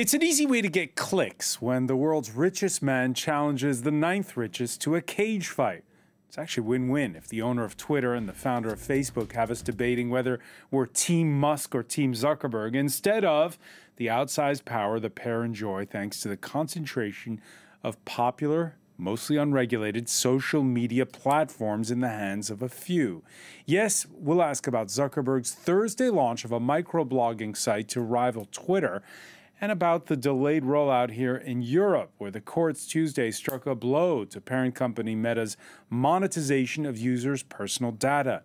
It's an easy way to get clicks when the world's richest man challenges the ninth richest to a cage fight. It's actually win win if the owner of Twitter and the founder of Facebook have us debating whether we're Team Musk or Team Zuckerberg instead of the outsized power the pair enjoy thanks to the concentration of popular, mostly unregulated social media platforms in the hands of a few. Yes, we'll ask about Zuckerberg's Thursday launch of a microblogging site to rival Twitter and about the delayed rollout here in Europe, where the courts Tuesday struck a blow to parent company Meta's monetization of users' personal data.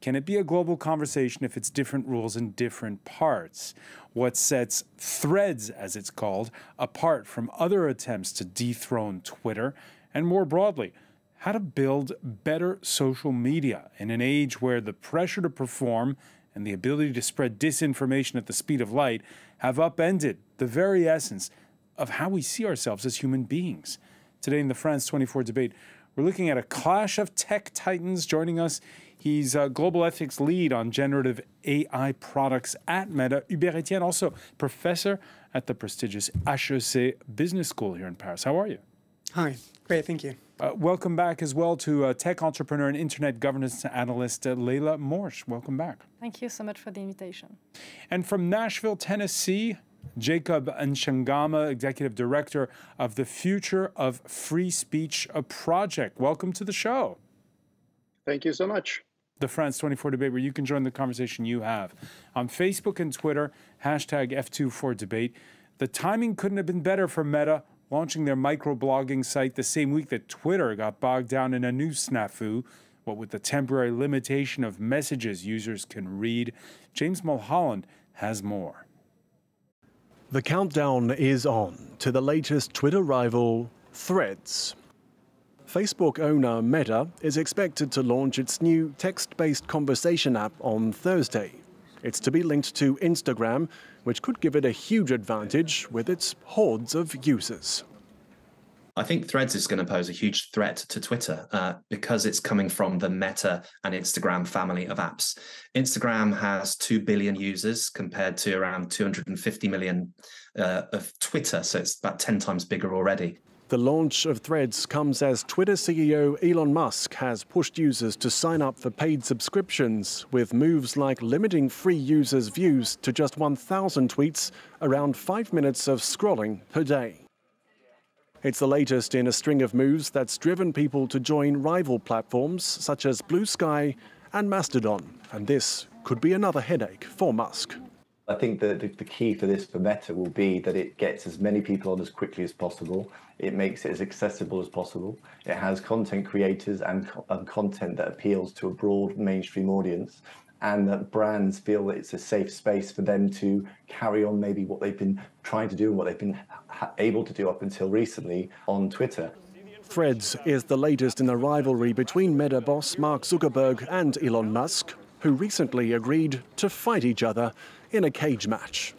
Can it be a global conversation if it's different rules in different parts? What sets Threads, as it's called, apart from other attempts to dethrone Twitter? And more broadly, how to build better social media in an age where the pressure to perform and the ability to spread disinformation at the speed of light have upended the very essence of how we see ourselves as human beings. Today in the France 24 debate, we're looking at a clash of tech titans. Joining us, he's a global ethics lead on generative AI products at Meta. Hubert Etienne, also professor at the prestigious HEC Business School here in Paris. How are you? Hi, great, thank you. Uh, welcome back as well to uh, tech entrepreneur and internet governance analyst uh, Leila Morsch. Welcome back. Thank you so much for the invitation. And from Nashville, Tennessee, Jacob Mchangama, Executive Director of the Future of Free Speech Project. Welcome to the show. Thank you so much. The France 24 debate, where you can join the conversation you have on Facebook and Twitter, hashtag F24debate. The timing couldn't have been better for Meta launching their microblogging site the same week that Twitter got bogged down in a new snafu, what with the temporary limitation of messages users can read. James Mulholland has more. The countdown is on to the latest Twitter rival, Threads. Facebook owner Meta is expected to launch its new text based conversation app on Thursday. It's to be linked to Instagram, which could give it a huge advantage with its hordes of users. I think Threads is going to pose a huge threat to Twitter uh, because it's coming from the Meta and Instagram family of apps. Instagram has 2 billion users compared to around 250 million uh, of Twitter. So it's about 10 times bigger already. The launch of Threads comes as Twitter CEO Elon Musk has pushed users to sign up for paid subscriptions, with moves like limiting free users' views to just 1,000 tweets, around five minutes of scrolling per day. It's the latest in a string of moves that's driven people to join rival platforms such as Bluesky and Mastodon, and this could be another headache for Musk. I think that the, key for this for Meta will be that it gets as many people on as quickly as possible. It makes it as accessible as possible. It has content creators and, and content that appeals to a broad mainstream audience and that brands feel that it's a safe space for them to carry on maybe what they've been trying to do and what they've been able to do up until recently on Twitter. Threads is the latest in the rivalry between Meta boss Mark Zuckerberg and Elon Musk, who recently agreed to fight each other in a cage match.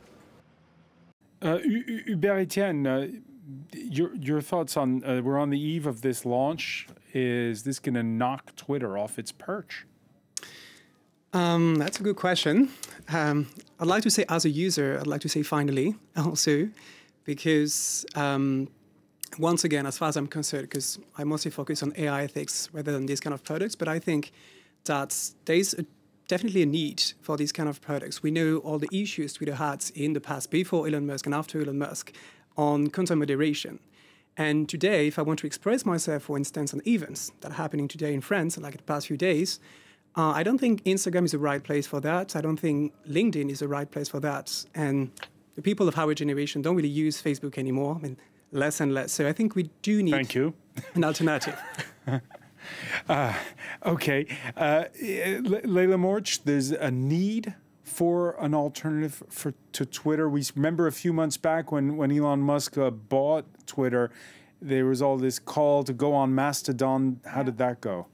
Uh, Hubert Etienne, uh, your, your thoughts on uh, we're on the eve of this launch. Is this going to knock Twitter off its perch? Um, that's a good question. Um, I'd like to say, as a user, I'd like to say finally also, because um, once again, as far as I'm concerned, because I mostly focus on AI ethics rather than these kind of products, but I think that there's a, definitely a need for these kind of products. We know all the issues Twitter had in the past, before Elon Musk and after Elon Musk, on content moderation. And today, if I want to express myself, for instance, on events that are happening today in France, like the past few days, uh, I don't think Instagram is the right place for that. I don't think LinkedIn is the right place for that. And the people of our generation don't really use Facebook anymore. I mean, less and less. So I think we do need Thank you. an alternative. uh, okay. Uh, Leila Morsch, there's a need for an alternative for to Twitter. We remember a few months back when, when Elon Musk uh, bought Twitter, there was all this call to go on Mastodon. How did that go?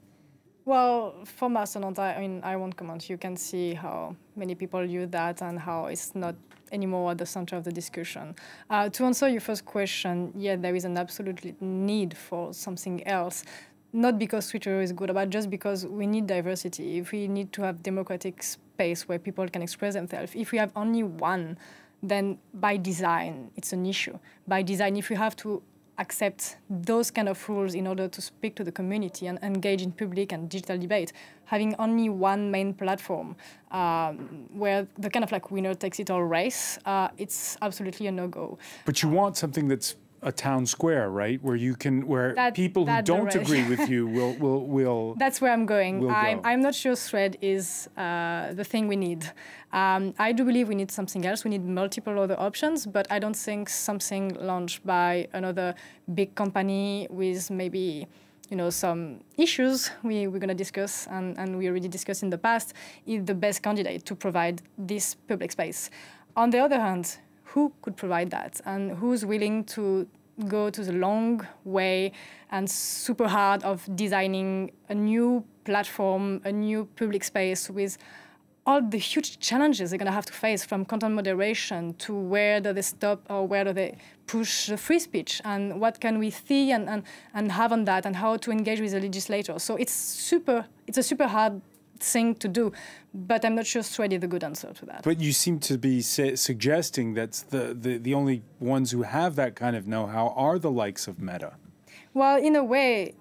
Well, for Mastodon, I mean, I won't comment. You can see how many people use that and how it's not anymore at the center of the discussion. Uh, to answer your first question, yeah, there is an absolute need for something else. Not because Twitter is good, but just because we need diversity. If we need to have democratic space where people can express themselves, if we have only one then by design, it's an issue. By design, if you have to accept those kind of rules in order to speak to the community and engage in public and digital debate. Having only one main platform um, where the kind of like winner takes it all race, uh, it's absolutely a no-go. But you want something that's a town square, right? Where you can, where that, people who don't agree with you will, will, will. That's where I'm going. I'm, go. I'm not sure Thread is uh, the thing we need. Um, I do believe we need something else. We need multiple other options, but I don't think something launched by another big company with maybe you know, some issues we, we're going to discuss and, and we already discussed in the past is the best candidate to provide this public space. On the other hand, who could provide that and who's willing to go to the long way and super hard of designing a new platform, a new public space with all the huge challenges they're going to have to face from content moderation to where do they stop or where do they push the free speech and what can we see and, and, and have on that and how to engage with the legislator. So it's super, it's a super hard thing to do. But I'm not sure Thread is a good answer to that. But you seem to be suggesting that the, the, the only ones who have that kind of know how are the likes of Meta. Well, in a way,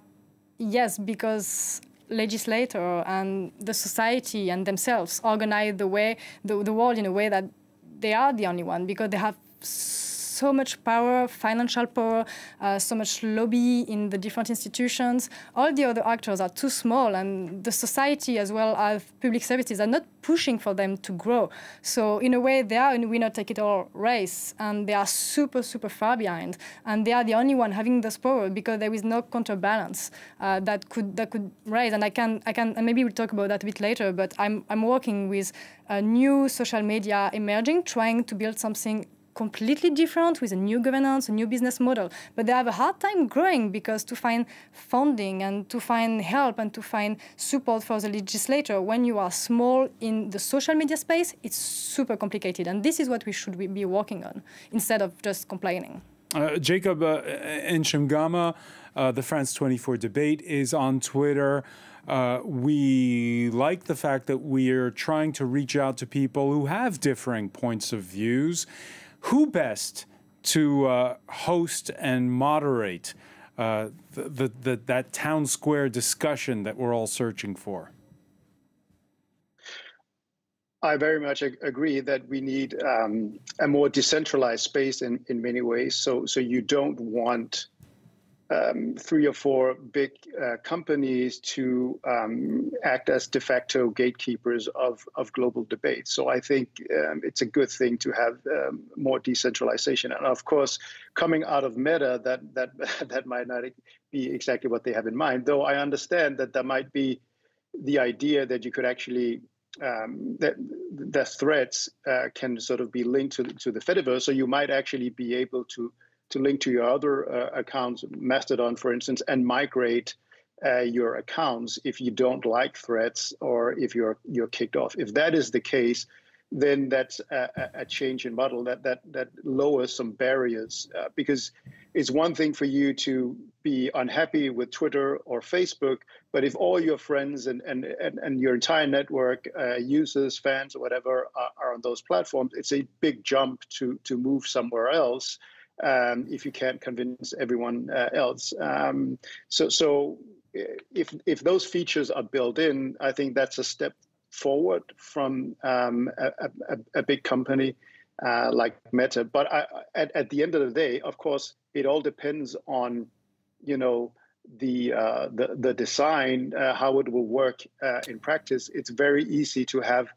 yes, because legislator and the society and themselves organize the way the, the world in a way that they are the only one because they have so much power, financial power, uh, so much lobby in the different institutions. All the other actors are too small, and the society as well as public services are not pushing for them to grow. So in a way, they are in a winner-take-it-all race, and they are super, super far behind, and they are the only one having this power because there is no counterbalance uh, that could that could raise. And I can I can and maybe we'll talk about that a bit later. But I'm I'm working with a new social media emerging, trying to build something completely different with a new governance, a new business model. But they have a hard time growing because to find funding and to find help and to find support for the legislator when you are small in the social media space, it's super complicated. And this is what we should be working on instead of just complaining. Uh, Jacob uh, Mchangama, uh, the France 24 debate is on Twitter. Uh, we like the fact that we are trying to reach out to people who have differing points of views who best to uh, host and moderate uh, the, the, the, that town square discussion that we're all searching for? I very much agree that we need um, a more decentralized space in, in many ways. So, so you don't want um, three or four big uh, companies to um, act as de facto gatekeepers of, of global debate. So I think um, it's a good thing to have um, more decentralization. And of course, coming out of Meta, that that that might not be exactly what they have in mind. Though I understand that there might be the idea that you could actually um, that the Threads uh, can sort of be linked to to the Fediverse, so you might actually be able to to link to your other uh, accounts, Mastodon, for instance, and migrate uh, your accounts if you don't like Threads or if you're you're kicked off. If that is the case, then that's a, a change in model that that that lowers some barriers uh, because it's one thing for you to be unhappy with Twitter or Facebook, but if all your friends and and and, and your entire network, uh, users, fans, or whatever, are, are on those platforms, it's a big jump to to move somewhere else um, if you can't convince everyone uh, else. Um, so, so if if those features are built in, I think that's a step forward from um, a, a, a, big company uh, like Meta. But I, at at the end of the day, of course, it all depends on you know the uh, the the design, uh, how it will work uh, in practice. It's very easy to have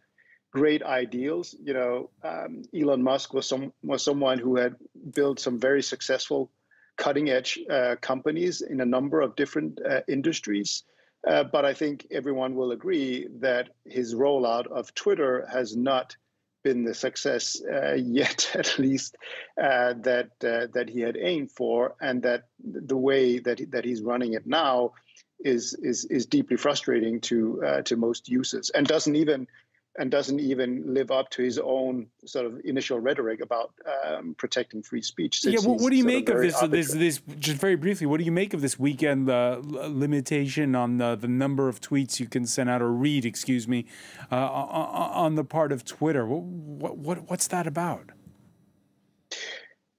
great ideals. You know, um, Elon Musk was some was someone who had built some very successful, cutting edge uh, companies in a number of different uh, industries. Uh, but I think everyone will agree that his rollout of Twitter has not been the success uh, yet, at least uh, that uh, that he had aimed for, and that the way that that he's running it now is is is deeply frustrating to to most users, and doesn't even and doesn't even live up to his own sort of initial rhetoric about um, protecting free speech. Yeah, what, what do you make of, of this, this? This just very briefly. What do you make of this weekend uh, limitation on the, the number of tweets you can send out or read? Excuse me, uh, on the part of Twitter. What, what what's that about?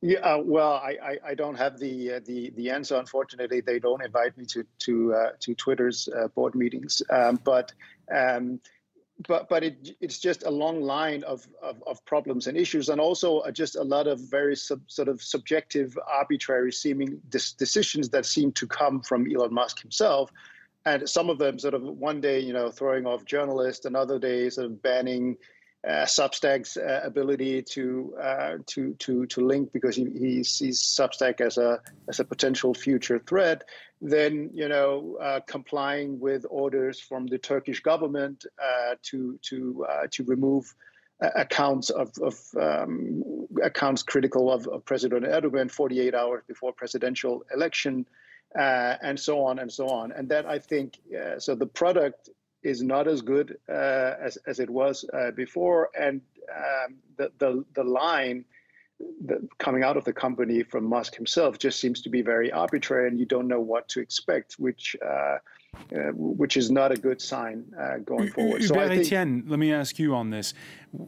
Yeah, uh, well, I, I, I, don't have the uh, the the answer. Unfortunately, they don't invite me to to uh, to Twitter's uh, board meetings. Um, but um, but but it, it's just a long line of, of, of, problems and issues, and also uh, just a lot of very sub, sort of subjective, arbitrary seeming decisions that seem to come from Elon Musk himself, and some of them sort of one day you know throwing off journalists, another day sort of banning uh, Substack's uh, ability to uh, to to to link because he, he sees Substack as a as a potential future threat. Then you know uh, complying with orders from the Turkish government uh, to to uh, to remove accounts of, of um, accounts critical of, of, President Erdogan 48 hours before presidential election. and so on and so on, and that I think so. The product is not as good uh, as, as it was uh, before. And um, the, the, the line the, coming out of the company from Musk himself just seems to be very arbitrary, and you don't know what to expect, which uh, uh, which is not a good sign uh, going forward. So think, Etienne, let me ask you on this: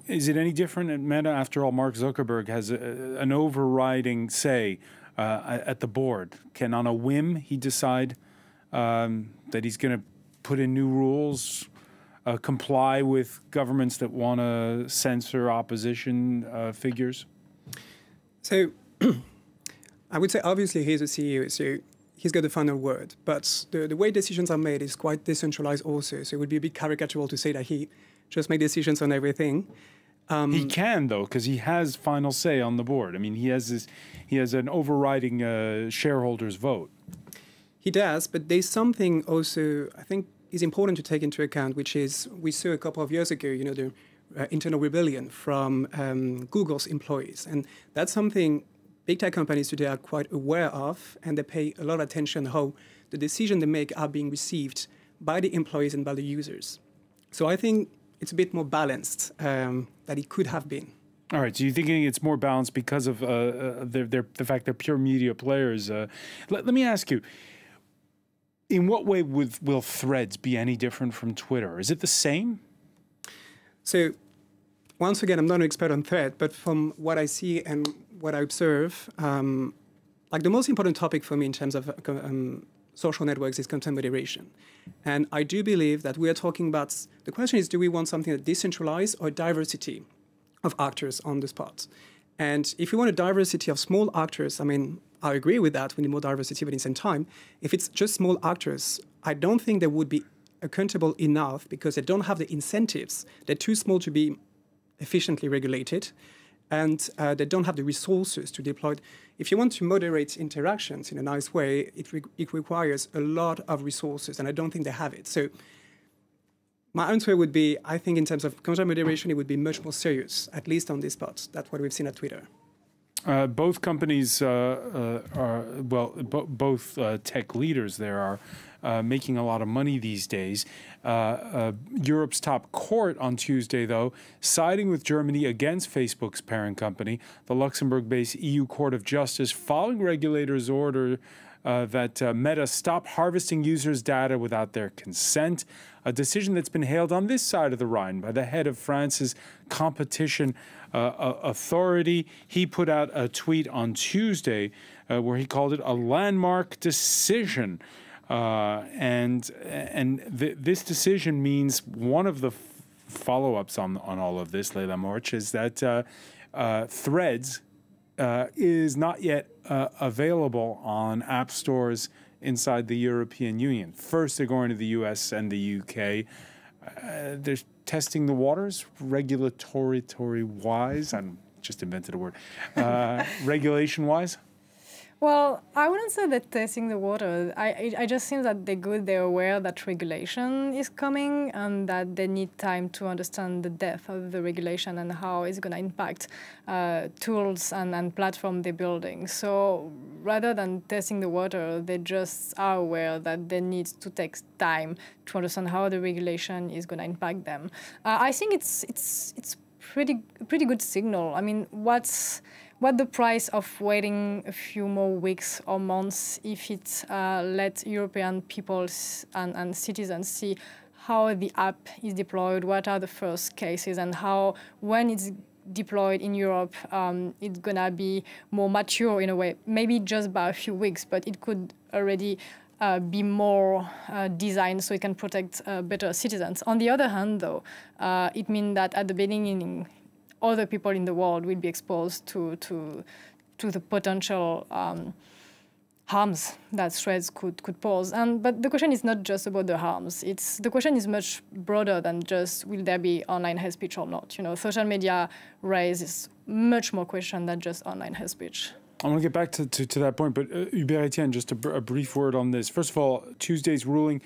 Is it any different at Meta? After all, Mark Zuckerberg has a, an overriding say uh, at the board. Can, on a whim, he decide um, that he's going to put in new rules, uh, comply with governments that want to censor opposition uh, figures? So, I would say obviously he's a CEO, so he's got the final word. But the, the way decisions are made is quite decentralized also. So it would be a bit caricatural to say that he just made decisions on everything. Um, he can though, because he has final say on the board. I mean, he has this, he has an overriding uh, shareholders vote. He does, but there's something also I think is important to take into account, which is we saw a couple of years ago, you know, the uh, internal rebellion from um, Google's employees, and that's something big tech companies today are quite aware of, and they pay a lot of attention how the decisions they make are being received by the employees and by the users. So I think it's a bit more balanced um, than it could have been. All right. So you're thinking it's more balanced because of uh, uh, their, their, the fact they're pure media players. Uh, let, let me ask you in what way would, will threads be any different from Twitter? Is it the same? So, once again, I'm not an expert on thread, but from what I see and what I observe, um, like the most important topic for me in terms of um, social networks is content moderation. And I do believe that we are talking about the question is do we want something that decentralized or diversity of actors on the spot? And if you want a diversity of small actors, I mean, I agree with that. We need more diversity, but in the same time, if it's just small actors, I don't think they would be accountable enough because they don't have the incentives. They're too small to be efficiently regulated, and uh, they don't have the resources to deploy. It. If you want to moderate interactions in a nice way, it, re it requires a lot of resources, and I don't think they have it. So my answer would be, I think in terms of content moderation, it would be much more serious, at least on this part. That's what we've seen at Twitter. Uh, both companies uh, uh, are well, bo both uh, tech leaders there are uh, making a lot of money these days. Uh, Europe's top court on Tuesday, though, siding with Germany against Facebook's parent company, the Luxembourg-based EU Court of Justice, following regulators' order uh, that uh, Meta stop harvesting users' data without their consent, a decision that's been hailed on this side of the Rhine by the head of France's competition uh, authority. He put out a tweet on Tuesday uh, where he called it a landmark decision. Uh, and and th this decision means one of the follow-ups on on all of this, Leila Morch, is that uh, Threads uh, is not yet uh, available on app stores inside the European Union. First, they're going to the US and the UK. Uh, they're testing the waters regulatory wise. I just invented a word. Uh, regulation wise. Well, I wouldn't say that testing the water. I, I just think that they're good. They're aware that regulation is coming and that they need time to understand the depth of the regulation and how it's going to impact uh, tools and, and platform they're building. So rather than testing the water, they just are aware that they need to take time to understand how the regulation is going to impact them. Uh, I think it's it's it's pretty pretty good signal. I mean, what's what the price of waiting a few more weeks or months if it uh, let European people and, and citizens see how the app is deployed, what are the first cases, and how when it's deployed in Europe, um, it's gonna be more mature in a way, maybe just by a few weeks, but it could already uh, be more uh, designed so it can protect uh, better citizens. On the other hand, though, uh, it means that at the beginning, other people in the world will be exposed to to to the potential um, harms that threads could could pose. And but the question is not just about the harms. It's the question is much broader than just will there be online hate speech or not. You know, social media raises much more question than just online hate speech. I want to get back to, to, to that point, but uh, Hubert Etienne, just a, a, brief word on this. First of all, Tuesday's ruling.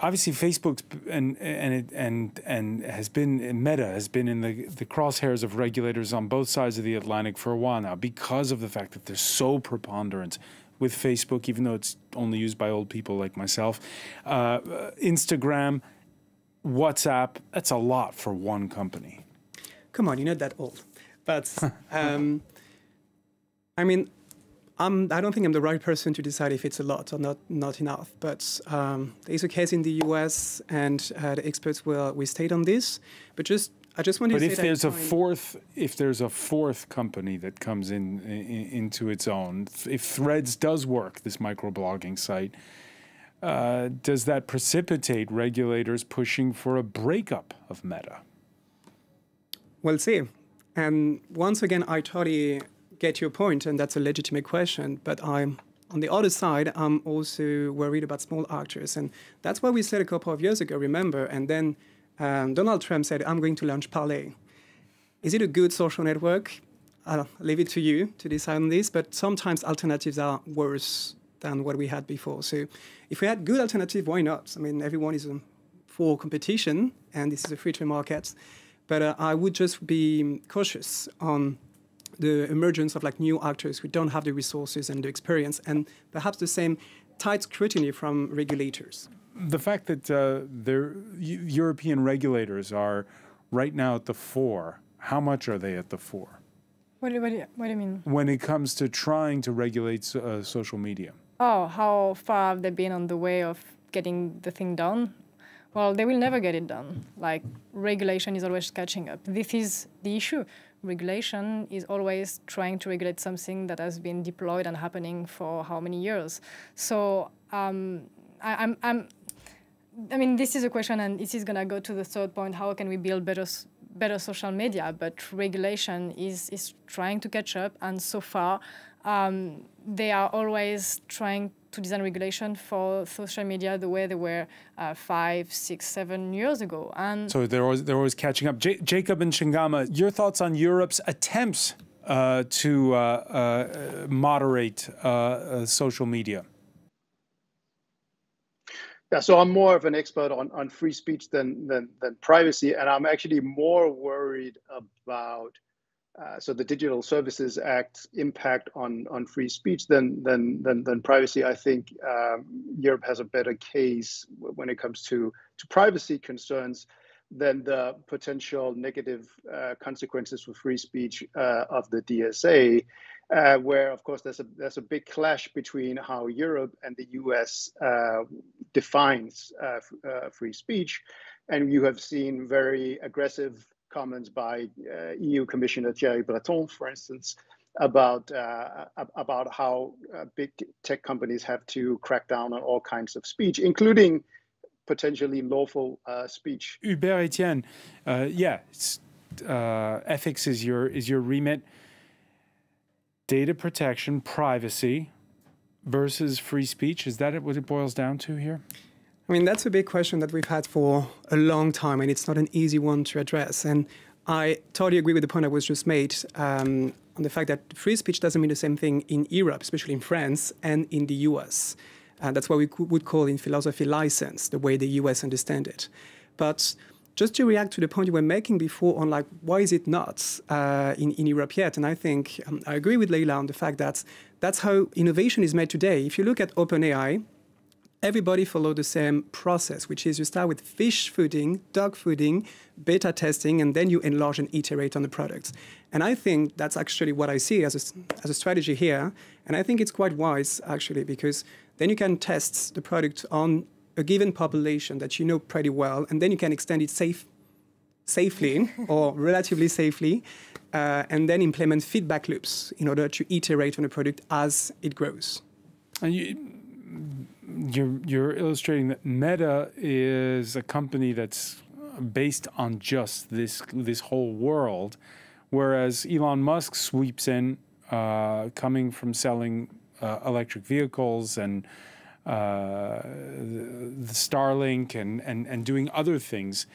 Obviously, Facebook and and it, and and has been Meta has been in the the crosshairs of regulators on both sides of the Atlantic for a while now because of the fact that they're so preponderant with Facebook, even though it's only used by old people like myself. Uh, Instagram, WhatsApp, that's a lot for one company. Come on, you're not that old, but. Um, I mean, I'm, I don't think I'm the right person to decide if it's a lot or not, not enough. But um, there is a case in the US, and uh, the experts will we stayed on this. But just I just want to. But if there's a fourth, if there's a fourth company that comes in, in into its own, if Threads does work, this microblogging site, uh, does that precipitate regulators pushing for a breakup of Meta? We'll see. And once again, I totally get your point, and that's a legitimate question. But I'm on the other side, I'm also worried about small actors, and that's what we said a couple of years ago. Remember? And then um, Donald Trump said, "I'm going to launch Parler." Is it a good social network? I'll leave it to you to decide on this. But sometimes alternatives are worse than what we had before. So if we had good alternative, why not? I mean, everyone is um, for competition, and this is a free trade market. But uh, I would just be cautious on the emergence of like new actors who don't have the resources and the experience, and perhaps the same tight scrutiny from regulators. The fact that uh, European regulators are right now at the fore, how much are they at the fore? What do, what do, you, what do you mean? When it comes to trying to regulate uh, social media. Oh, how far have they been on the way of getting the thing done? Well, they will never get it done. Like, regulation is always catching up. This is the issue regulation is always trying to regulate something that has been deployed and happening for how many years. So um, I, I'm, I'm, I mean, this is a question, and this is going to go to the third point: how can we build better, better social media? But regulation is is trying to catch up, and so far, um, they are always trying to design regulation for social media the way they were uh, five, six, seven years ago. And so they're always, they're always catching up. J- Jacob Mchangama, your thoughts on Europe's attempts uh, to uh, uh moderate uh, uh, social media? Yeah, so I'm more of an expert on, on free speech than, than, than privacy, and I'm actually more worried about uh, so the Digital Services Act's impact on, on free speech than, than, than, than privacy, I think um, Europe has a better case when it comes to, to privacy concerns than the potential negative uh, consequences for free speech uh, of the DSA, uh, where of course there's a there's a big clash between how Europe and the U.S. Uh, defines free speech, and you have seen very aggressive comments by uh, EU Commissioner Thierry Breton, for instance, about uh, about how uh, big tech companies have to crack down on all kinds of speech, including potentially lawful uh, speech. Hubert Etienne, uh, yeah, uh, ethics is your is your remit. Data protection, privacy versus free speech. Is that what it boils down to here? I mean, that's a big question that we've had for a long time, and it's not an easy one to address. And I totally agree with the point that was just made um, on the fact that free speech doesn't mean the same thing in Europe, especially in France and in the US. And that's what we would call in philosophy license, the way the US understand it. But just to react to the point you were making before on like why is it not uh, in, in Europe yet? And I think um, I agree with Leila on the fact that that's how innovation is made today. If you look at OpenAI, everybody follow the same process, which is you start with fish fooding, dog fooding, beta testing, and then you enlarge and iterate on the products. And I think that's actually what I see as a, as a strategy here. And I think it's quite wise, actually, because then you can test the product on a given population that you know pretty well, and then you can extend it safe, safely or relatively safely, uh, and then implement feedback loops in order to iterate on a product as it grows. And you, you're, you're illustrating that Meta is a company that's based on just this this whole world, whereas Elon Musk sweeps in, uh, coming from selling uh, electric vehicles and uh, the, the Starlink and, and and doing other things.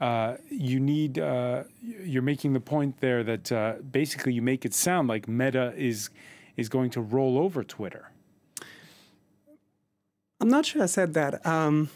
Uh, you need uh, you're making the point there that uh, basically you make it sound like Meta is is going to roll over Twitter. I'm not sure I said that. Um,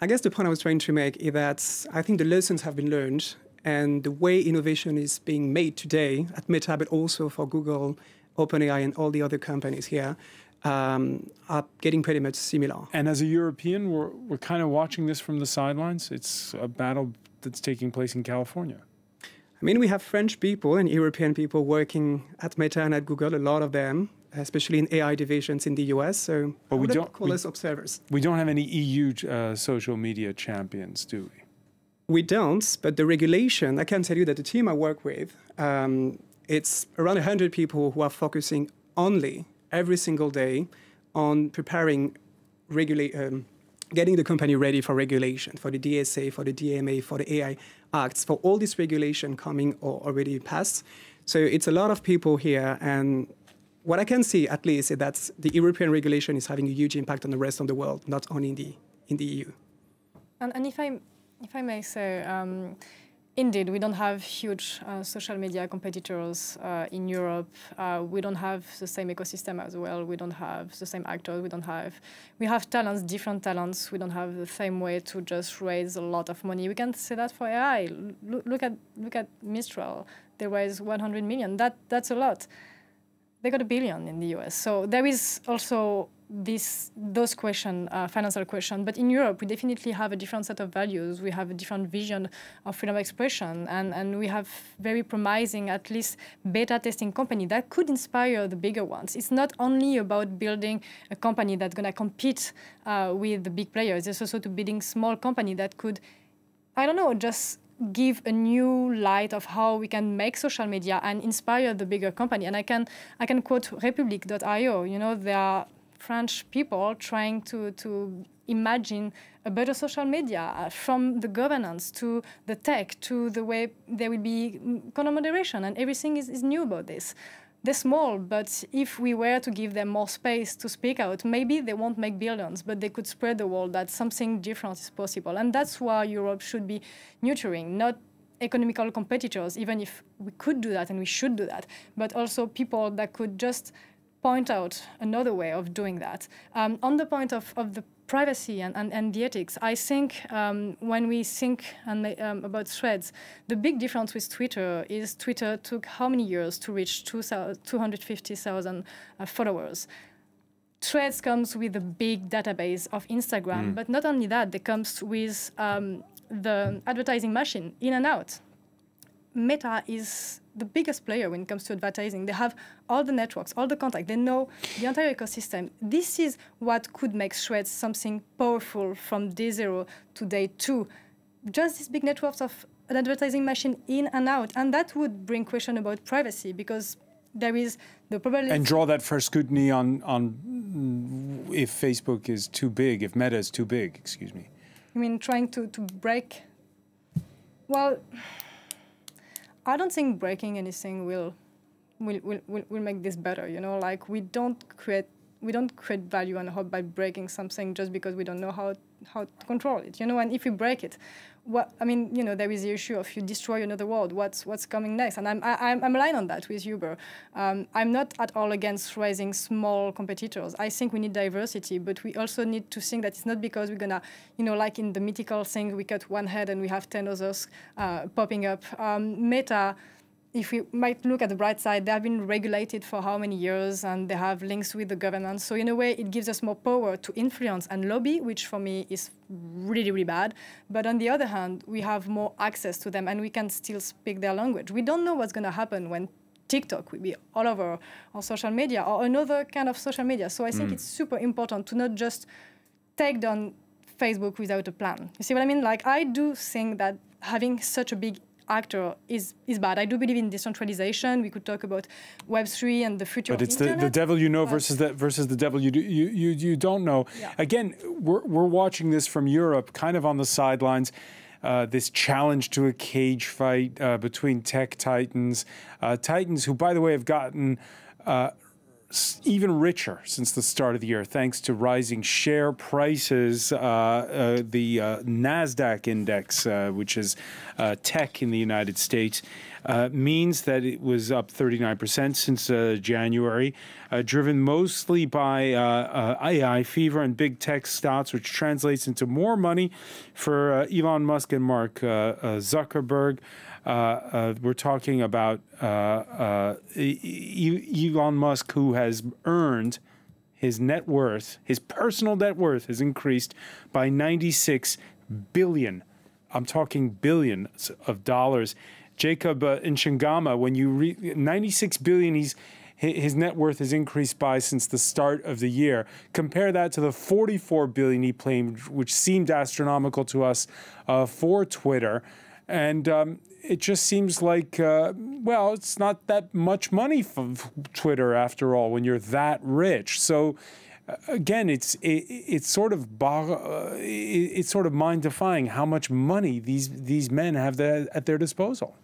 I guess the point I was trying to make is that I think the lessons have been learned, and the way innovation is being made today at Meta, but also for Google, OpenAI, and all the other companies here, um, are getting pretty much similar. And as a European, we're, we're kind of watching this from the sidelines. It's a battle that's taking place in California. I mean, we have French people and European people working at Meta and at Google, a lot of them, especially in AI divisions in the US. So but we don't call we, us observers. We don't have any EU uh, social media champions, do we? We don't, but the regulation, I can tell you that the team I work with, um, it's around 100 people who are focusing only every single day on preparing regulate, um, getting the company ready for regulation, for the DSA, for the DMA, for the AI acts, for all this regulation coming or already passed. So it's a lot of people here, and what I can see at least is that the European regulation is having a huge impact on the rest of the world, not only in the in the EU. And, and if I if I may say. Um, Indeed, we don't have huge uh, social media competitors uh, in Europe. Uh, we don't have the same ecosystem as well. We don't have the same actors. We don't have. We have talents, different talents. We don't have the same way to just raise a lot of money. We can say that for AI. Look, look at look at Mistral. They raised 100 million. That that's a lot. They got a billion in the US. So there is also this those question, uh, financial question. But in Europe, we definitely have a different set of values. We have a different vision of freedom of expression, and, and we have very promising, at least beta testing company that could inspire the bigger ones. It's not only about building a company that's going to compete uh, with the big players. It's also to building small company that could, I don't know, just give a new light of how we can make social media and inspire the bigger company. And I can I can quote Republic.io. You know, there are French people trying to, to imagine a better social media uh, from the governance to the tech to the way there will be content moderation and everything is, is new about this. They're small, but if we were to give them more space to speak out, maybe they won't make billions, but they could spread the word that something different is possible. And that's why Europe should be nurturing, not economical competitors, even if we could do that and we should do that, but also people that could just point out another way of doing that. Um, on the point of, of the privacy and, and, and the ethics, I think um, when we think and, um, about threads, the big difference with Twitter is Twitter took how many years to reach 250,000 uh, followers. Threads comes with a big database of Instagram, mm. but not only that, it comes with um, the advertising machine in and out. Meta is the biggest player when it comes to advertising. They have all the networks, all the contact. They know the entire ecosystem. This is what could make Threads something powerful from day zero to day two. Just these big networks of an advertising machine in and out, and that would bring question about privacy because there is the probability. And draw that first scrutiny on on if Facebook is too big, if Meta is too big. Excuse me. I mean, trying to to break. Well I don't think breaking anything will, will, will, will, make this better. You know, like we don't create we don't create value and hope by breaking something just because we don't know how how to control it. You know, and if we break it, what I mean, you know, there is the issue of you destroy another world. What's what's coming next? And I'm I, I'm I'm aligned on that with Hubert. Um, I'm not at all against raising small competitors. I think we need diversity, but we also need to think that it's not because we're gonna, you know, like in the mythical thing, we cut one head and we have ten others uh, popping up. Um, Meta if we might look at the bright side, they have been regulated for how many years and they have links with the government. So in a way, it gives us more power to influence and lobby, which for me is really, really bad. But on the other hand, we have more access to them and we can still speak their language. We don't know what's going to happen when TikTok will be all over on social media or another kind of social media. So I think mm. it's super important to not just take down Facebook without a plan. You see what I mean? Like I do think that having such a big actor is is bad. I do believe in decentralization. We could talk about Web three and the future. But it's the, the, devil you know versus the versus the devil you do, you, you you don't know. Yeah. Again, we're we're watching this from Europe, kind of on the sidelines. Uh, this challenge to a cage fight uh, between tech titans, uh, titans who, by the way, have gotten uh, even richer since the start of the year, thanks to rising share prices. Uh, uh, the uh, NASDAQ index, uh, which is uh, tech in the United States, uh, means that it was up 39% since January, driven mostly by AI fever and big tech stocks, which translates into more money for Elon Musk and Mark Zuckerberg. Uh, uh, we're talking about uh, Elon Musk, who has earned his net worth, his personal net worth, has increased by 96 billion. I'm talking billions of dollars. Jacob uh, Mchangama, when you read 96 billion, he's his net worth has increased by since the start of the year. Compare that to the 44 billion he claimed, which seemed astronomical to us uh, for Twitter. And um, it just seems like, uh, well, it's not that much money for Twitter after all when you're that rich. So uh, again, it's it, it's sort of uh, it's sort of mind defying how much money these these men have at their disposal.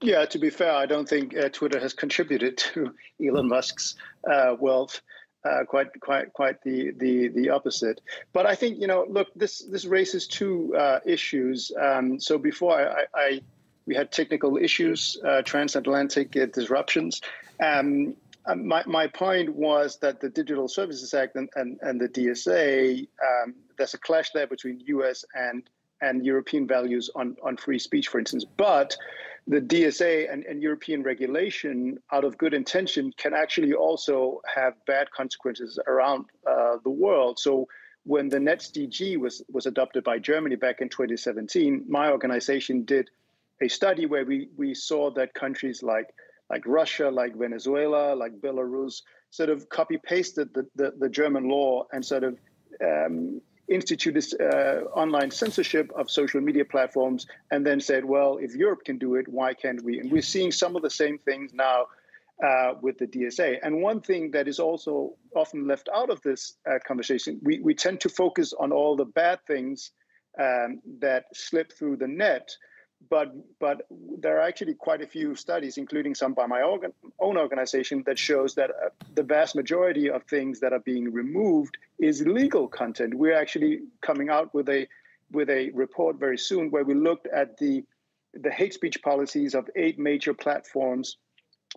Yeah, to be fair, I don't think uh, Twitter has contributed to Elon Musk's uh, wealth uh, quite quite quite the the the opposite. But I think you know, look, this this raises two uh, issues. Um, so before I, I, we had technical issues, uh, transatlantic uh, disruptions. Um, um, my, my point was that the Digital Services Act and, and, and the DSA, um, there's a clash there between US and, and European values on, on free speech, for instance. But the DSA and, and, European regulation, out of good intention, can actually also have bad consequences around uh, the world. So when the NetzDG was, was adopted by Germany back in 2017, my organization did a study where we, we saw that countries like, like Russia, like Venezuela, like Belarus, sort of copy pasted the, the, the German law and sort of um, instituted uh, online censorship of social media platforms and then said, well, if Europe can do it, why can't we? And we're seeing some of the same things now uh, with the DSA. And one thing that is also often left out of this uh, conversation, we, we tend to focus on all the bad things um, that slip through the net but but there are actually quite a few studies, including some by my organ, own organization, that shows that uh, the vast majority of things that are being removed is legal content. We're actually coming out with a with a report very soon where we looked at the the hate speech policies of eight major platforms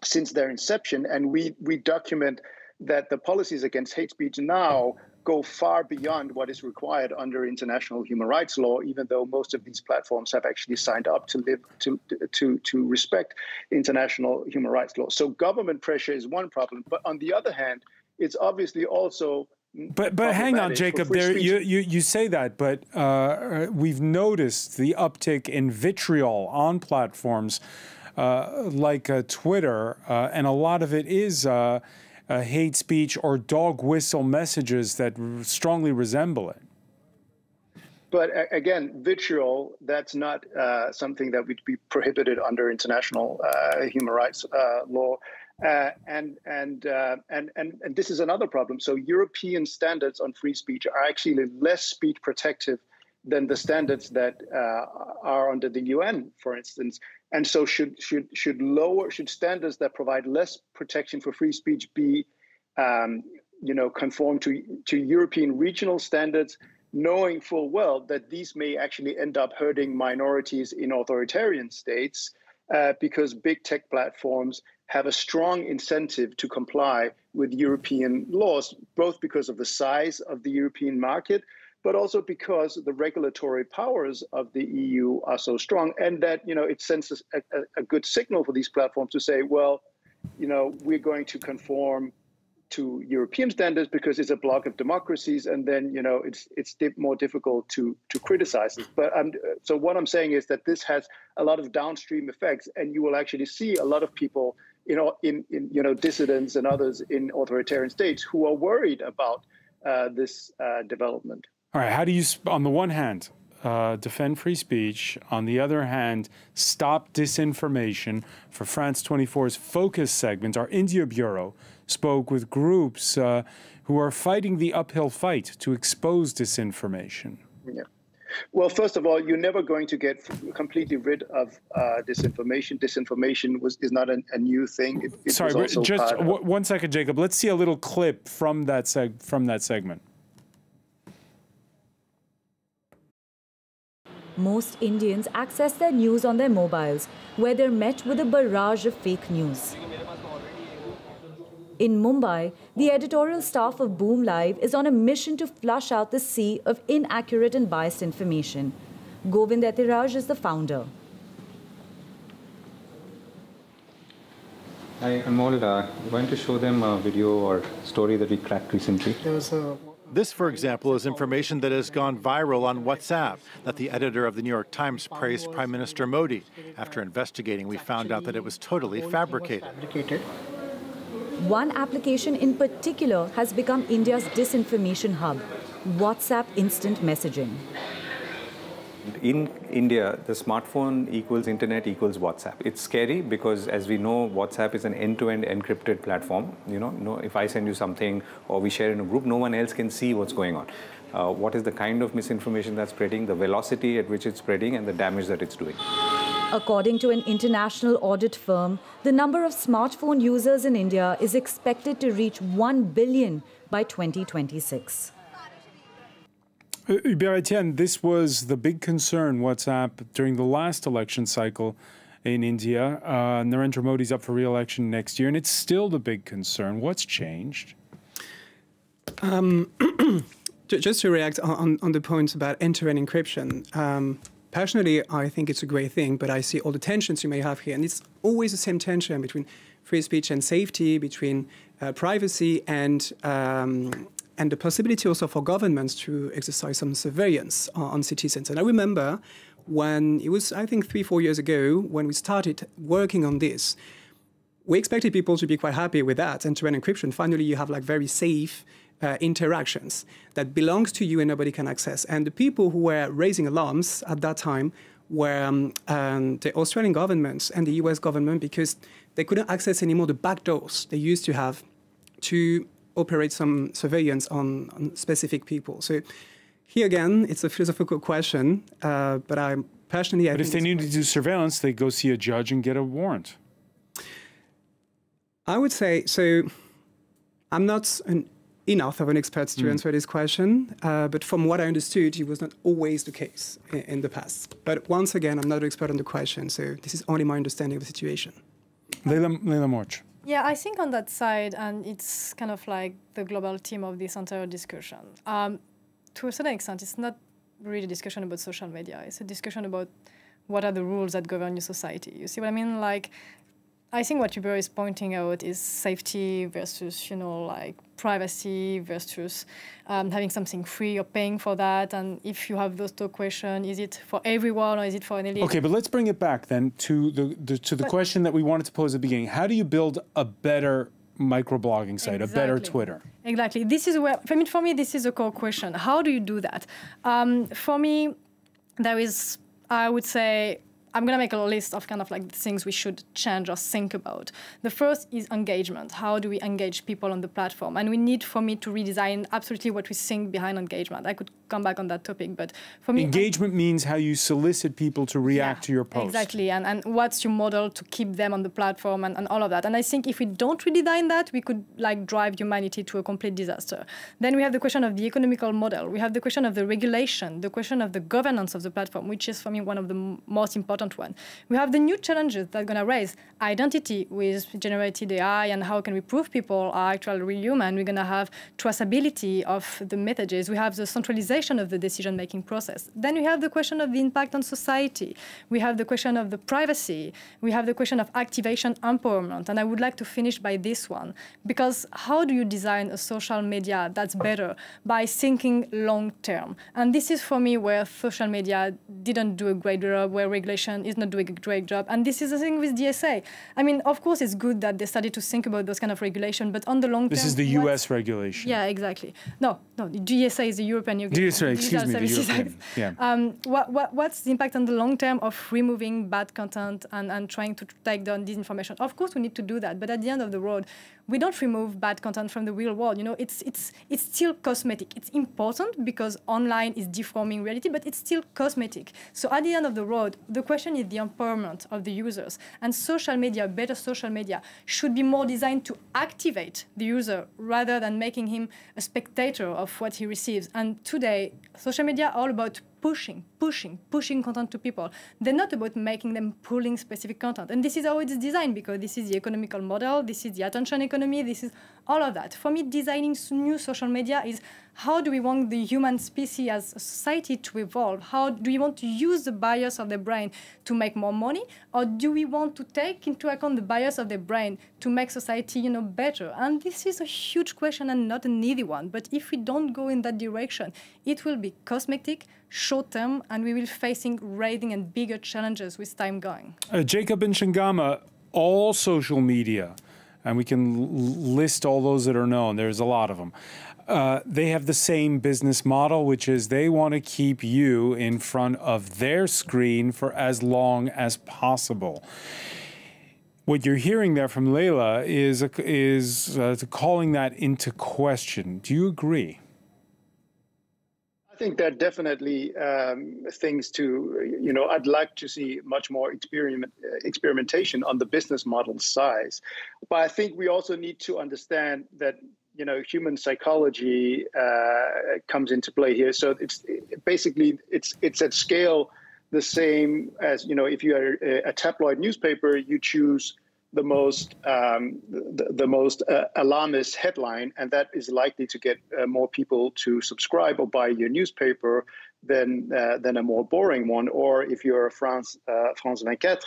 since their inception, and we we document that the policies against hate speech now go far beyond what is required under international human rights law, even though most of these platforms have actually signed up to live to to to respect international human rights law. So government pressure is one problem, but on the other hand, it's obviously also but but hang on, Jacob. There you, you you say that, but uh, we've noticed the uptick in vitriol on platforms uh, like uh, Twitter, uh, and a lot of it is uh, hate speech or dog whistle messages that strongly resemble it. But again, vitriol, that's not uh, something that would be prohibited under international uh, human rights uh, law. Uh, and, and, uh, and, and, and this is another problem. So, European standards on free speech are actually less speech protective than the standards that are under the UN, for instance. And so, should should should lower should standards that provide less protection for free speech be, um, you know, conform to to European regional standards, knowing full well that these may actually end up hurting minorities in authoritarian states, uh, because big tech platforms have a strong incentive to comply with European laws, both because of the size of the European market, but also because the regulatory powers of the EU are so strong, and that you know it sends a, a, a good signal for these platforms to say, well, you know, we're going to conform to European standards because it's a block of democracies, and then you know it's it's more difficult to to criticize it. But um, so what I'm saying is that this has a lot of downstream effects, and you will actually see a lot of people, you know, in in you know dissidents and others in authoritarian states who are worried about uh, this uh, development. All right. How do you, on the one hand, uh, defend free speech. On the other hand, stop disinformation. For France 24's Focus segment, our India bureau spoke with groups uh, who are fighting the uphill fight to expose disinformation. Yeah. Well, first of all, you're never going to get completely rid of uh, disinformation. Disinformation was is not a, a new thing. It, it Sorry, just one second, Jacob. Let's see a little clip from that seg- from that segment. Most Indians access their news on their mobiles, where they're met with a barrage of fake news. In Mumbai, the editorial staff of Boom Live is on a mission to flush out the sea of inaccurate and biased information. Govind Ethiraj is the founder. Hi, I, am all uh, going to show them a video or story that we cracked recently. This, for example, is information that has gone viral on WhatsApp that the editor of the New York Times praised Prime Minister Modi. After investigating, we found out that it was totally fabricated. One application in particular has become India's disinformation hub WhatsApp instant messaging. In India, the smartphone equals internet equals WhatsApp. It's scary because, as we know, WhatsApp is an end-to-end encrypted platform. You know, no, if I send you something or we share in a group, no one else can see what's going on. Uh, what is the kind of misinformation that's spreading, the velocity at which it's spreading, and the damage that it's doing. According to an international audit firm, the number of smartphone users in India is expected to reach 1 billion by 2026. Uh, Hubert Etienne, this was the big concern, WhatsApp, during the last election cycle in India. Uh, Narendra Modi's up for re-election next year, and it's still the big concern. What's changed? Um, just to react on, on the points about end-to-end encryption, um, personally, I think it's a great thing, but I see all the tensions you may have here. And it's always the same tension between free speech and safety, between uh, privacy and, um, and the possibility also for governments to exercise some surveillance on, on citizens. And I remember when it was, I think, three, four years ago, when we started working on this, we expected people to be quite happy with that and to end encryption. Finally, you have like very safe uh, interactions that belongs to you and nobody can access. And the people who were raising alarms at that time were um, um, the Australian government and the US government because they couldn't access anymore the back doors they used to have to operate some surveillance on, on specific people. So here again, it's a philosophical question, uh, but I'm personally. I but if they need to do surveillance, they go see a judge and get a warrant. I would say so. I'm not an enough of an expert to mm. answer this question, uh, but from what I understood, it was not always the case in, in, the past. But once again, I'm not an expert on the question, so this is only my understanding of the situation. Leila, Leila Morch. Yeah, I think on that side, and it's kind of like the global theme of this entire discussion. Um, to a certain extent, it's not really a discussion about social media. It's a discussion about what are the rules that govern your society. You see what I mean? Like, I think what Hubert is pointing out is safety versus, you know, like privacy versus um, having something free or paying for that. And if you have those two questions, is it for everyone or is it for an elite? Okay, but let's bring it back then to the, the to the but, question that we wanted to pose at the beginning. How do you build a better microblogging site, exactly. a better Twitter? Exactly. This is where, I mean, for me, this is a core question. How do you do that? Um, for me, there is, I would say, I'm going to make a list of kind of like things we should change or think about. The first is engagement. How do we engage people on the platform? And we need for me to redesign absolutely what we think behind engagement. I could come back on that topic, but for me, engagement means how you solicit people to react yeah, to your post. Exactly, and and what's your model to keep them on the platform and, and all of that. And I think if we don't redesign that, we could like drive humanity to a complete disaster. Then we have the question of the economical model. We have the question of the regulation, the question of the governance of the platform, which is for me one of the most important important one. We have the new challenges that are going to raise identity with generated AI and how can we prove people are actually real human. We're going to have traceability of the messages. We have the centralization of the decision-making process. Then we have the question of the impact on society. We have the question of the privacy. We have the question of activation empowerment. And I would like to finish by this one, because how do you design a social media that's better? By thinking long term. And this is for me where social media didn't do a great job, where regulation regulation is not doing a great job. And this is the thing with DSA. I mean, of course, it's good that they started to think about those kind of regulation, but on the long this term, this is the U.S. regulation. Yeah, exactly. No, no, DSA is the European Union. DSA, excuse me, the European. Yeah. Um, what, what, what's the impact on the long term of removing bad content and, and trying to take down disinformation? Of course, we need to do that, but at the end of the road, we don't remove bad content from the real world. You know, it's it's it's still cosmetic. It's important because online is deforming reality, but it's still cosmetic. So at the end of the road, the question is the empowerment of the users. And social media, better social media, should be more designed to activate the user rather than making him a spectator of what he receives. And today, social media are all about pushing, pushing, pushing content to people. They're not about making them pulling specific content. And this is how it's designed because this is the economical model, this is the attention economy, this is all of that. For me, designing new social media is how do we want the human species as a society to evolve? How do we want to use the bias of the brain to make more money? Or do we want to take into account the bias of the brain to make society you know, better? And this is a huge question and not an easy one. But if we don't go in that direction, it will be cosmetic, short term, and we will be facing raising and bigger challenges with time going. Uh, Jacob Mchangama, all social media, and we can list all those that are known, there's a lot of them. Uh, they have the same business model, which is they want to keep you in front of their screen for as long as possible. What you're hearing there from Leila is is uh, calling that into question. Do you agree? I think there are definitely um, things to, you know, I'd like to see much more experiment, experimentation on the business model size. But I think we also need to understand that, you know, human psychology uh, comes into play here. So it's basically, it's, it's at scale the same as, you know, if you are a, a tabloid newspaper, you choose the most um, the, the, most uh, alarmist headline, and that is likely to get uh, more people to subscribe or buy your newspaper than uh, than a more boring one. Or if you're a France uh, France 24,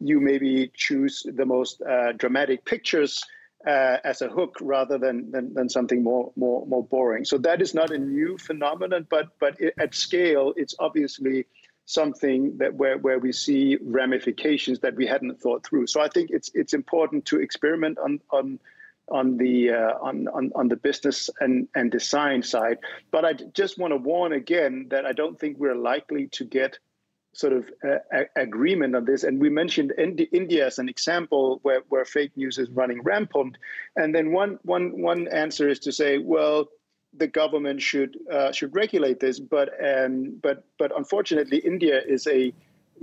you maybe choose the most uh, dramatic pictures. Uh, as a hook rather than, than than something more more more boring. So that is not a new phenomenon, but but it, at scale, it's obviously something that where, where we see ramifications that we hadn't thought through. So I think it's it's important to experiment on on on the uh, on, on on the business and and design side. But I just want to warn again that I don't think we're likely to get sort of uh, agreement on this. And we mentioned India as an example where, where fake news is running rampant. And then one one one answer is to say, well, the government should uh, should regulate this. But um, but but unfortunately, India is a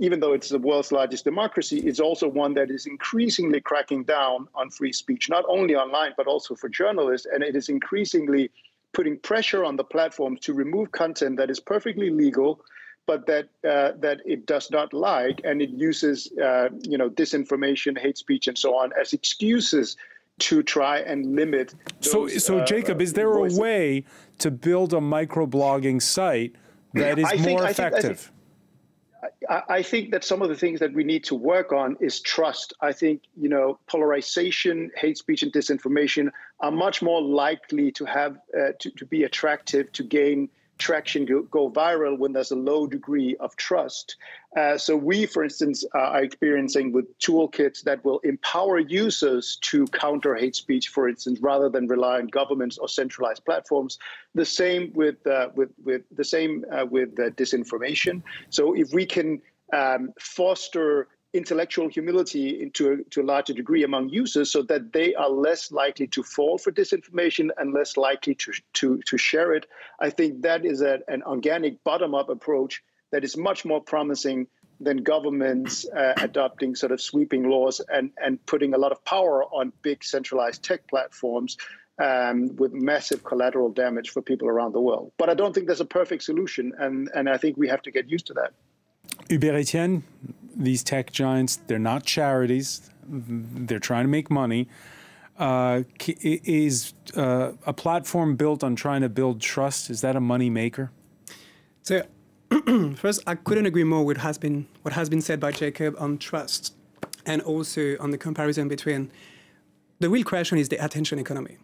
even though it's the world's largest democracy, it's also one that is increasingly cracking down on free speech, not only online but also for journalists, and it is increasingly putting pressure on the platforms to remove content that is perfectly legal but that uh, that it does not like, and it uses uh, you know disinformation, hate speech, and so on as excuses to try and limit. Those, so, so uh, Jacob, is there voices. a way to build a microblogging site that is I more think, effective? I think, I, I think that some of the things that we need to work on is trust. I think you know polarization, hate speech, and disinformation are much more likely to have uh, to, to be attractive to gain traction go, go viral when there's a low degree of trust. Uh, so we, for instance, uh, are experiencing with toolkits that will empower users to counter hate speech, for instance, rather than rely on governments or centralized platforms. The same with uh, with with the same uh, with disinformation. So if we can um, foster intellectual humility into a, to a larger degree among users so that they are less likely to fall for disinformation and less likely to, to, to share it. I think that is a, an organic bottom up approach that is much more promising than governments uh, adopting sort of sweeping laws and, and putting a lot of power on big centralized tech platforms um, with massive collateral damage for people around the world. But I don't think there's a perfect solution, and, and I think we have to get used to that. Hubert Etienne, these tech giants, they're not charities. They're trying to make money. Uh, is uh, a platform built on trying to build trust? Is that a money maker? So, first, I couldn't agree more with has been what has been said by Jacob on trust, and also on the comparison between. The real question is the attention economy.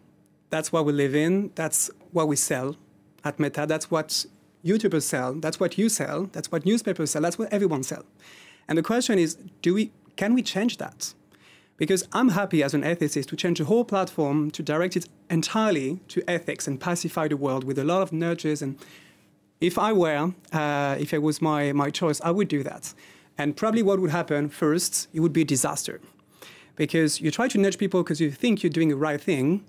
That's what we live in. That's what we sell at Meta. That's what YouTubers sell. That's what you sell. That's what newspapers sell. That's what everyone sell. And the question is, do we can we change that? Because I'm happy as an ethicist to change the whole platform to direct it entirely to ethics and pacify the world with a lot of nudges. And if I were, uh, if it was my, my choice, I would do that. And probably what would happen first, it would be a disaster. Because you try to nudge people because you think you're doing the right thing,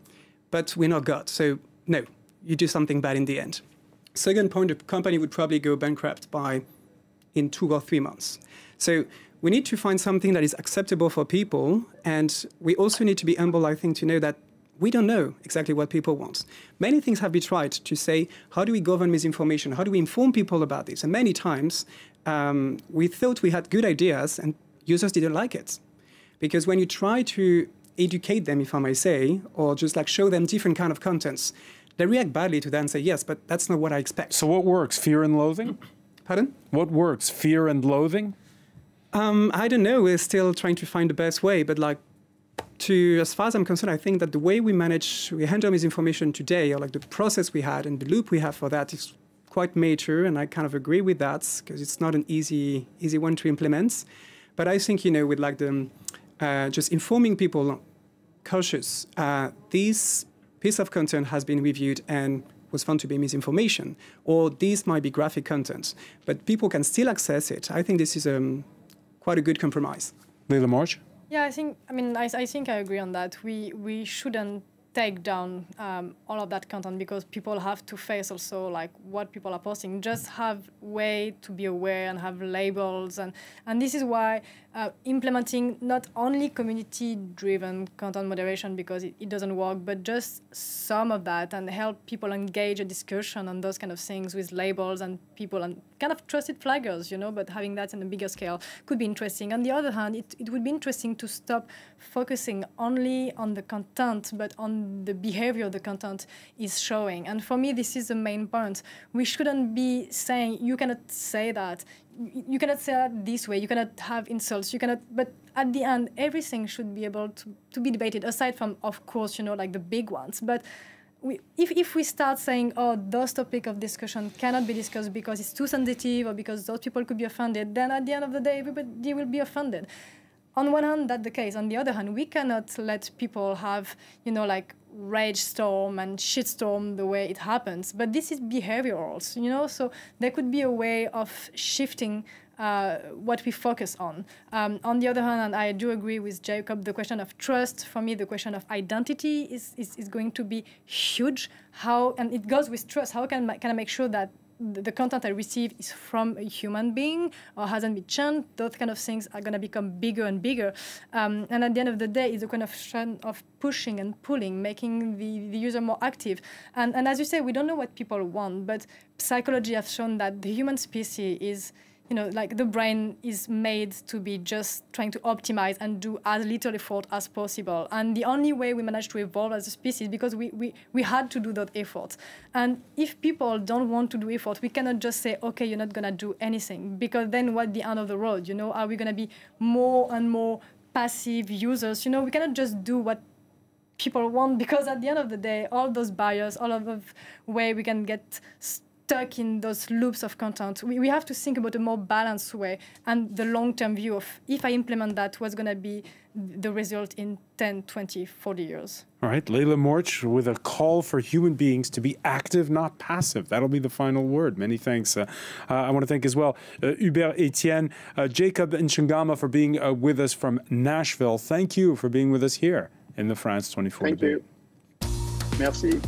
but we're not God. So, no, you do something bad in the end. Second point, the company would probably go bankrupt by in two or three months. So we need to find something that is acceptable for people. And we also need to be humble, I think, to know that we don't know exactly what people want. Many things have been tried to say, how do we govern misinformation? How do we inform people about this? And many times um, we thought we had good ideas and users didn't like it. Because when you try to educate them, if I may say, or just like show them different kind of contents, they react badly to that and say, yes, but that's not what I expect. So what works, fear and loathing? Pardon? What works, fear and loathing? Um, I don't know. We're still trying to find the best way, but like, to as far as I'm concerned, I think that the way we manage, we handle misinformation today, or like the process we had and the loop we have for that, is quite mature, and I kind of agree with that because it's not an easy easy one to implement. But I think you know, with like the uh, just informing people, cautious. Uh, this piece of content has been reviewed and was found to be misinformation, or these might be graphic content, but people can still access it. I think this is um, quite a good compromise. Leila Morch? Yeah, I think, I mean, I, I think I agree on that. We, we shouldn't take down um, all of that content because people have to face also like what people are posting. Just have way to be aware and have labels and and this is why uh, implementing not only community-driven content moderation because it, it, doesn't work, but just some of that and help people engage a discussion on those kind of things with labels and people and kind of trusted flaggers, you know, but having that on a bigger scale could be interesting. On the other hand, it, it would be interesting to stop focusing only on the content, but on the behavior the content is showing. And for me, this is the main point. We shouldn't be saying, you cannot say that, you cannot say that this way, you cannot have insults, you cannot, but at the end, everything should be able to, to be debated, aside from, of course, you know, like the big ones. But we, if, if we start saying, oh, those topic of discussion cannot be discussed because it's too sensitive or because those people could be offended, then at the end of the day, everybody will be offended. On one hand, that's the case. On the other hand, we cannot let people have, you know, like rage storm and shitstorm the way it happens. But this is behavioral, you know, so there could be a way of shifting uh, what we focus on. Um, on the other hand, and I do agree with Jacob, the question of trust, for me, the question of identity is, is, is going to be huge. How, and it goes with trust, how can, can I make sure that the content I receive is from a human being or hasn't been changed, those kind of things are going to become bigger and bigger. Um, and at the end of the day, it's a kind of of pushing and pulling, making the, the user more active. And, and as you say, we don't know what people want, but psychology has shown that the human species is you know, like the brain is made to be just trying to optimize and do as little effort as possible. And the only way we managed to evolve as a species because we, we, we had to do that effort. And if people don't want to do effort, we cannot just say, okay, you're not going to do anything because then what the end of the road? You know, are we going to be more and more passive users? You know, we cannot just do what people want because at the end of the day, all those barriers, all of the way we can get stuck in those loops of content. We, we have to think about a more balanced way and the long-term view of if I implement that, what's going to be the result in 10, 20, 40 years. All right, Leila Morch with a call for human beings to be active, not passive. That'll be the final word. Many thanks. Uh, uh, I want to thank as well uh, Hubert Etienne, uh, Jacob Mchangama for being uh, with us from Nashville. Thank you for being with us here in the France 24 Thank debate. you. Merci.